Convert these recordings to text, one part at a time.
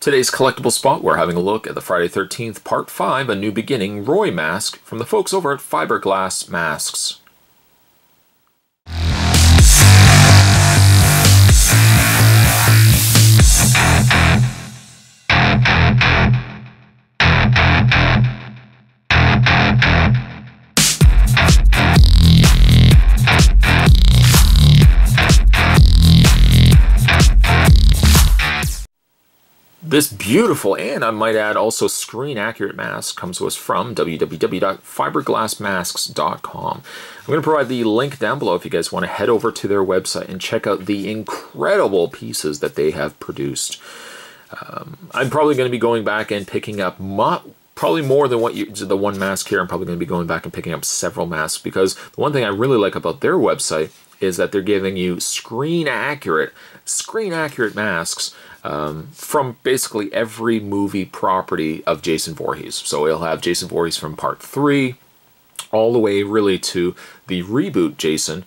Today's collectible spot, we're having a look at the Friday 13th Part 5, A New Beginning Roy mask from the folks over at Fiberglass Masks. This beautiful, and I might add also screen accurate mask comes to us from www.fiberglassmasks.com. I'm going to provide the link down below if you guys want to head over to their website and check out the incredible pieces that they have produced. Um, I'm probably going to be going back and picking up probably more than what you the one mask here. I'm probably going to be going back and picking up several masks because the one thing I really like about their website is that they're giving you screen accurate, screen accurate masks um, from basically every movie property of Jason Voorhees. So we'll have Jason Voorhees from part three, all the way really to the reboot Jason.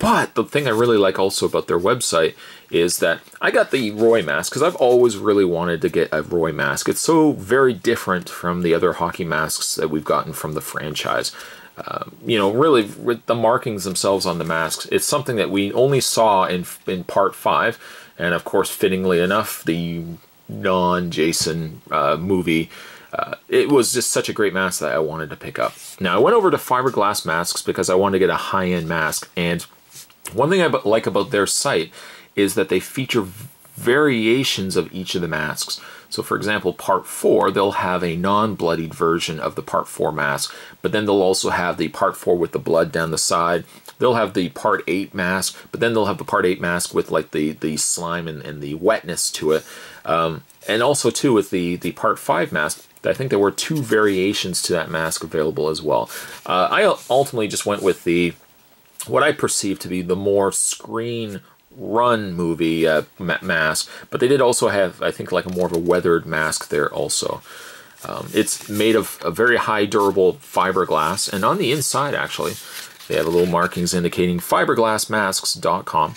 But the thing I really like also about their website is that I got the Roy mask because I've always really wanted to get a Roy mask. It's so very different from the other hockey masks that we've gotten from the franchise. Um, you know, really, with the markings themselves on the masks, it's something that we only saw in in part five, and of course, fittingly enough, the non-Jason uh, movie. Uh, it was just such a great mask that I wanted to pick up. Now, I went over to Fiberglass Masks because I wanted to get a high-end mask, and one thing I like about their site is that they feature variations of each of the masks. So for example, part four, they'll have a non-bloodied version of the part four mask, but then they'll also have the part four with the blood down the side. They'll have the part eight mask, but then they'll have the part eight mask with like the, the slime and, and the wetness to it. Um, and also too with the, the part five mask, I think there were two variations to that mask available as well. Uh, I ultimately just went with the what I perceive to be the more screen Run movie uh, mask, but they did also have, I think, like a more of a weathered mask there also. Um, it's made of a very high durable fiberglass, and on the inside, actually, they have a little markings indicating fiberglassmasks.com.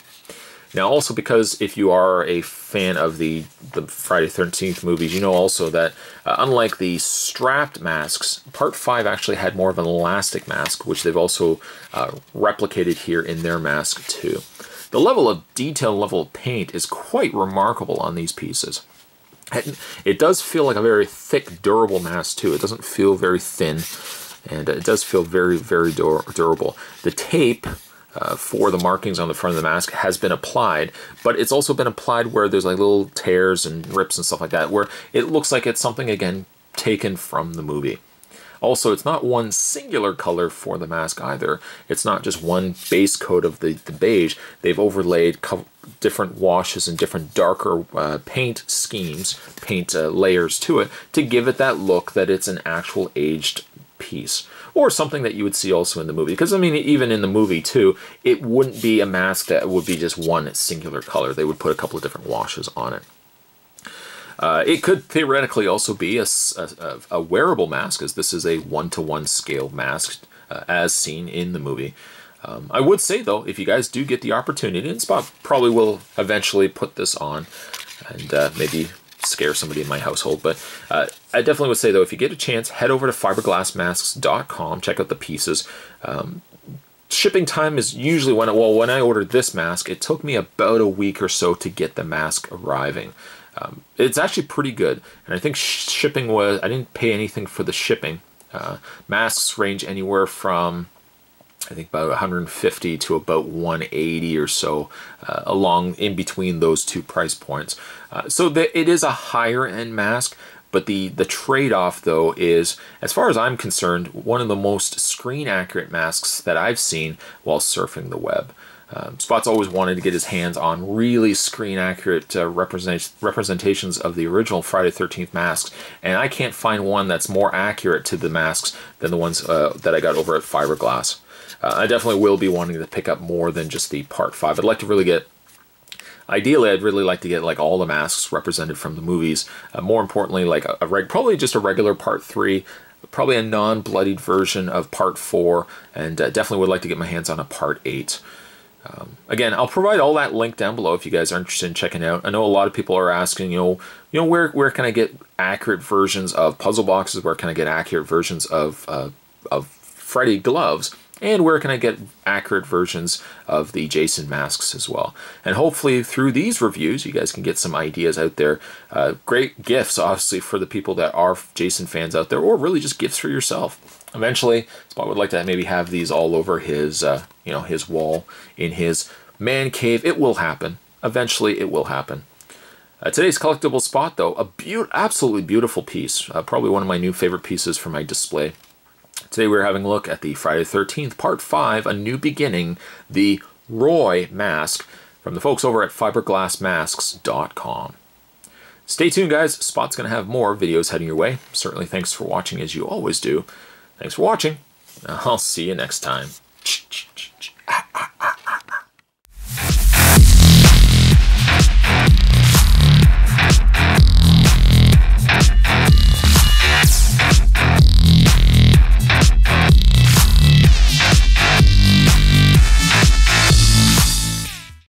Now, also because if you are a fan of the, the Friday 13th movies, you know also that uh, unlike the strapped masks, Part 5 actually had more of an elastic mask, which they've also uh, replicated here in their mask too. The level of detail, level of paint is quite remarkable on these pieces. It does feel like a very thick, durable mask too. It doesn't feel very thin, and it does feel very, very dur durable. The tape uh, for the markings on the front of the mask has been applied, but it's also been applied where there's like little tears and rips and stuff like that, where it looks like it's something, again, taken from the movie. Also, it's not one singular color for the mask either. It's not just one base coat of the, the beige. They've overlaid different washes and different darker uh, paint schemes, paint uh, layers to it to give it that look that it's an actual aged piece or something that you would see also in the movie. Because, I mean, even in the movie, too, it wouldn't be a mask that would be just one singular color. They would put a couple of different washes on it. Uh, it could theoretically also be a, a, a, wearable mask, as this is a one-to-one -one scale mask, uh, as seen in the movie. Um, I would say, though, if you guys do get the opportunity, and Spot probably will eventually put this on, and uh, maybe scare somebody in my household, but uh, I definitely would say, though, if you get a chance, head over to fiberglassmasks.com, check out the pieces. Um, shipping time is usually when, well, when I ordered this mask, it took me about a week or so to get the mask arriving. Um, it's actually pretty good, and I think sh shipping was, I didn't pay anything for the shipping. Uh, masks range anywhere from, I think about 150 to about 180 or so, uh, along in between those two price points. Uh, so the, it is a higher end mask, but the, the trade-off though is, as far as I'm concerned, one of the most screen accurate masks that I've seen while surfing the web. Um, Spot's always wanted to get his hands on really screen accurate uh, represent representations of the original Friday 13th masks, and I can't find one that's more accurate to the masks than the ones uh, that I got over at Fiberglass. Uh, I definitely will be wanting to pick up more than just the Part 5. I'd like to really get Ideally, I'd really like to get like all the masks represented from the movies. Uh, more importantly, like a, a reg probably just a regular Part 3, probably a non-bloodied version of Part 4, and uh, definitely would like to get my hands on a Part 8. Um, again, I'll provide all that link down below if you guys are interested in checking out. I know a lot of people are asking, you know, you know, where where can I get accurate versions of puzzle boxes? Where can I get accurate versions of uh, of Freddy gloves? And where can I get accurate versions of the Jason masks as well? And hopefully through these reviews, you guys can get some ideas out there. Uh, great gifts, obviously, for the people that are Jason fans out there, or really just gifts for yourself. Eventually, Spot would like to maybe have these all over his, uh, you know, his wall in his man cave. It will happen. Eventually, it will happen. Uh, today's collectible spot, though, a be absolutely beautiful piece. Uh, probably one of my new favorite pieces for my display. Today we're having a look at the Friday the 13th, Part 5, A New Beginning, the Roy mask from the folks over at fiberglassmasks.com. Stay tuned, guys. Spot's going to have more videos heading your way. Certainly thanks for watching, as you always do. Thanks for watching. I'll see you next time.